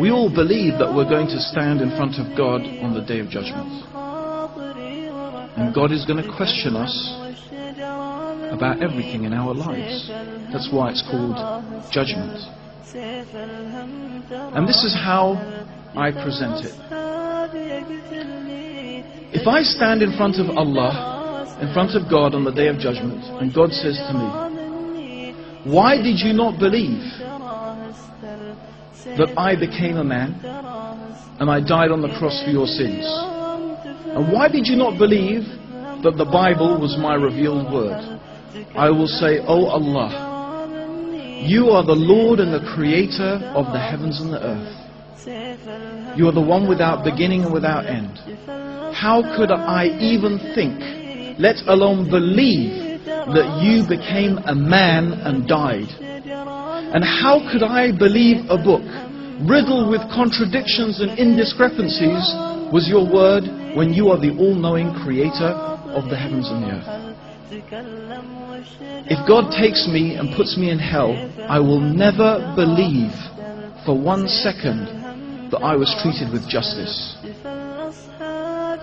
We all believe that we're going to stand in front of God on the Day of Judgment. And God is going to question us about everything in our lives. That's why it's called judgment. And this is how I present it. If I stand in front of Allah, in front of God on the Day of Judgment, and God says to me, Why did you not believe? that I became a man and I died on the cross for your sins? And why did you not believe that the Bible was my revealed word? I will say, O oh Allah, you are the Lord and the creator of the heavens and the earth. You are the one without beginning and without end. How could I even think, let alone believe, that you became a man and died? And how could I believe a book riddled with contradictions and indiscrepancies, was your word when you are the all-knowing creator of the heavens and the earth. If God takes me and puts me in hell, I will never believe for one second that I was treated with justice.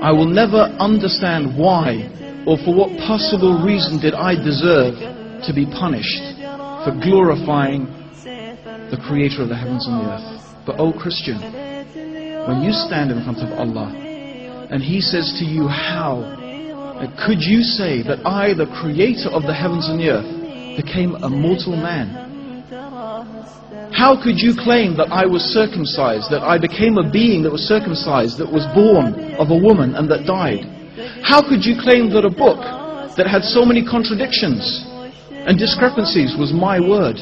I will never understand why or for what possible reason did I deserve to be punished for glorifying the creator of the heavens and the earth. But oh Christian, when you stand in front of Allah and He says to you, How could you say that I, the creator of the heavens and the earth, became a mortal man? How could you claim that I was circumcised, that I became a being that was circumcised, that was born of a woman and that died? How could you claim that a book that had so many contradictions and discrepancies was my word?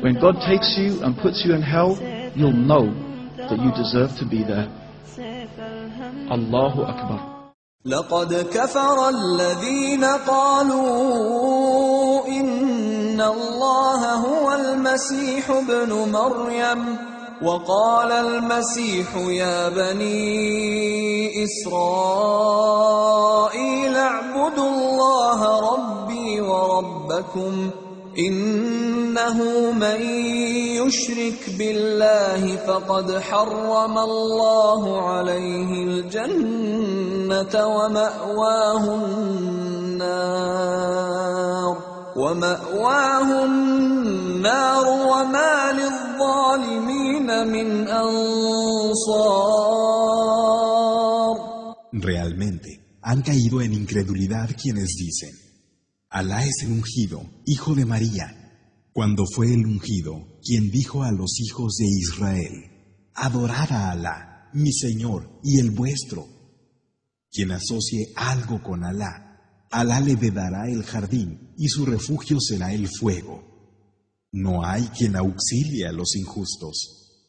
When God takes you and puts you in hell, you'll know that you deserve to be there. Allahu Akbar. لقد كفر الذين قالوا إن الله هو المسيح ابن مريم وقال المسيح يا بني إسرائيل اعبدوا الله ربي وربكم إن إنه من يشرك بالله فقد حرم الله عليه الجنة ومأواه النار ومأواه النار وما للظالمين من أنصار Realmente han caído en incredulidad quienes dicen Alá es el ungido, hijo de María, cuando fue el ungido quien dijo a los hijos de Israel, Adorad a Alá, mi Señor y el vuestro. Quien asocie algo con Alá, Alá le vedará el jardín y su refugio será el fuego. No hay quien auxilie a los injustos.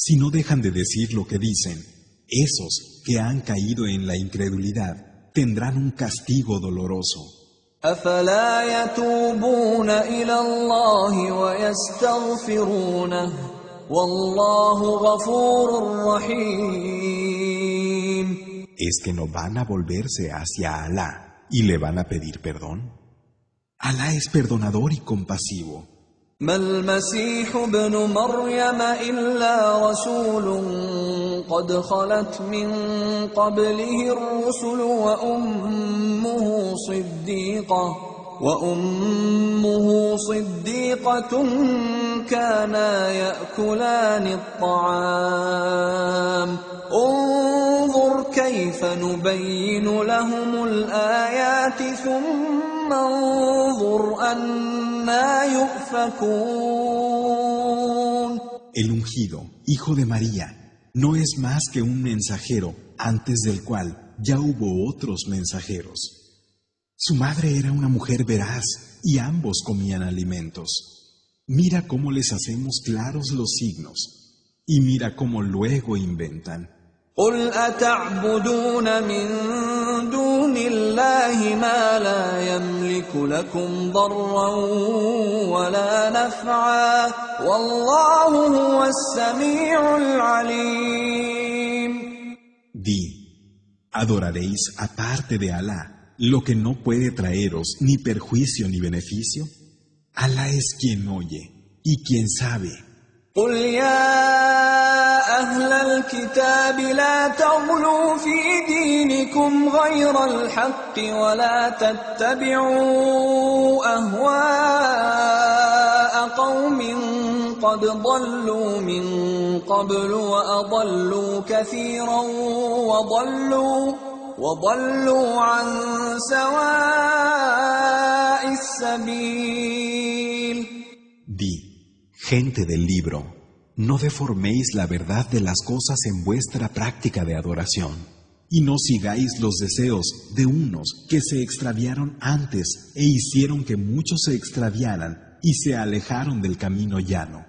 Si no dejan de decir lo que dicen, esos que han caído en la incredulidad tendrán un castigo doloroso. ¿Es que no van a volverse hacia Alá y le van a pedir perdón? Alá es perdonador y compasivo. ما المسيح ابن مريم إلا رسول قد خلت من قبله الرسل وأمه صديقة وأمه صديقة كانا يأكلان الطعام انظر كيف نبين لهم الآيات ثم انظر أن El ungido, hijo de María, no es más que un mensajero antes del cual ya hubo otros mensajeros. Su madre era una mujer veraz y ambos comían alimentos. Mira cómo les hacemos claros los signos y mira cómo luego inventan. قل اتعبدون من دون الله ما لا يملك لكم ضرا ولا نفعا والله هو السميع العليم Di, ¿adoraréis aparte de Alá lo que no puede traeros ni perjuicio ni beneficio? Alá es quien oye y quien sabe. قل يا أهل الكتاب لا تغلوا في دينكم غير الحق ولا تتبعوا أهواء قوم قد ضلوا من قبل وأضلوا كثيرا وضلوا وضلوا عن سواء Gente del libro, no deforméis la verdad de las cosas en vuestra práctica de adoración, y no sigáis los deseos de unos que se extraviaron antes e hicieron que muchos se extraviaran y se alejaron del camino llano.